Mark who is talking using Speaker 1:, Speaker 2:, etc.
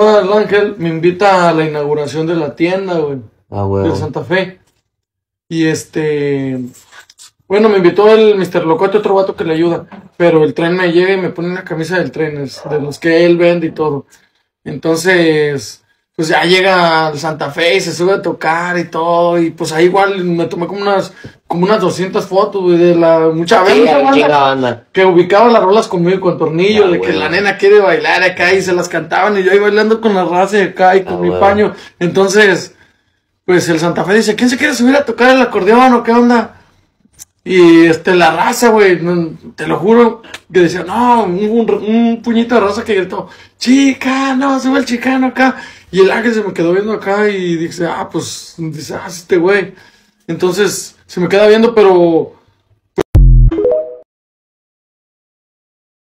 Speaker 1: el Ángel me invita a la inauguración de la tienda, güey,
Speaker 2: Ah,
Speaker 1: de. Santa Fe. Y este, bueno, me invitó el Mr. Locote, otro vato que le ayuda, pero el tren me llega y me pone una camisa del tren, es de los que él vende y todo. Entonces, pues ya llega al Santa Fe y se sube a tocar y todo, y pues ahí igual me tomé como unas, como unas 200 fotos, güey, de la mucha banda. que ubicaba las rolas conmigo y con tornillo,
Speaker 2: Ah,
Speaker 1: de que la nena quiere bailar acá y se las cantaban y yo ahí bailando con la raza de acá y con
Speaker 2: Ah,
Speaker 1: mi paño. Entonces, pues el Santa Fe dice, ¿quién se quiere subir a tocar el acordeón o qué onda? Y este, la raza, güey, te lo juro, que decía, no, un, un- un puñito de raza que gritó, chica, no, sube el chicano acá. Y el ángel se me quedó viendo acá y dice, ah, pues, dice, ah, es este güey. Entonces, se me queda viendo, pero